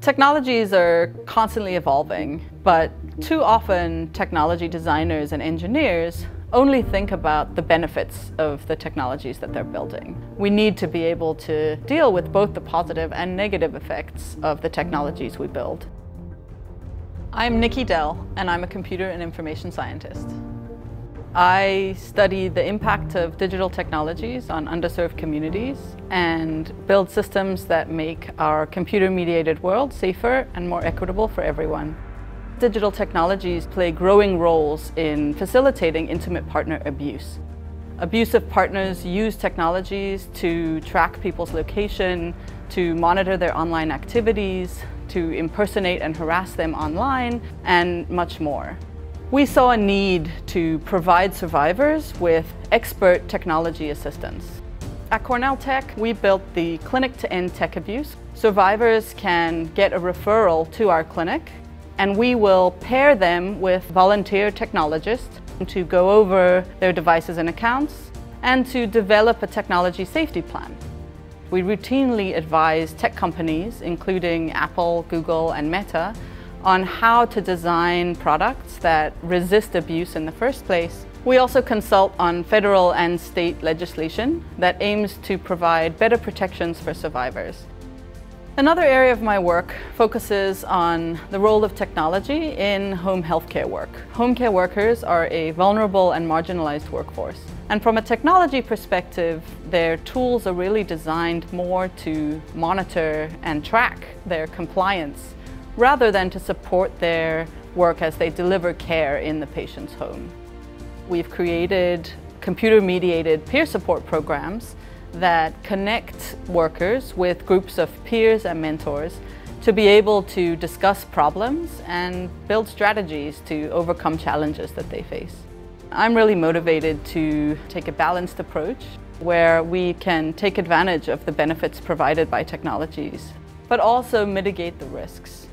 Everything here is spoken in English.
Technologies are constantly evolving, but too often technology designers and engineers only think about the benefits of the technologies that they're building. We need to be able to deal with both the positive and negative effects of the technologies we build. I'm Nikki Dell, and I'm a computer and information scientist. I study the impact of digital technologies on underserved communities and build systems that make our computer-mediated world safer and more equitable for everyone. Digital technologies play growing roles in facilitating intimate partner abuse. Abusive partners use technologies to track people's location, to monitor their online activities, to impersonate and harass them online, and much more. We saw a need to provide survivors with expert technology assistance. At Cornell Tech, we built the Clinic to End Tech Abuse. Survivors can get a referral to our clinic and we will pair them with volunteer technologists to go over their devices and accounts and to develop a technology safety plan. We routinely advise tech companies, including Apple, Google, and Meta, on how to design products that resist abuse in the first place. We also consult on federal and state legislation that aims to provide better protections for survivors. Another area of my work focuses on the role of technology in home healthcare work. Home care workers are a vulnerable and marginalized workforce. And from a technology perspective, their tools are really designed more to monitor and track their compliance rather than to support their work as they deliver care in the patient's home. We've created computer-mediated peer support programs that connect workers with groups of peers and mentors to be able to discuss problems and build strategies to overcome challenges that they face. I'm really motivated to take a balanced approach where we can take advantage of the benefits provided by technologies, but also mitigate the risks.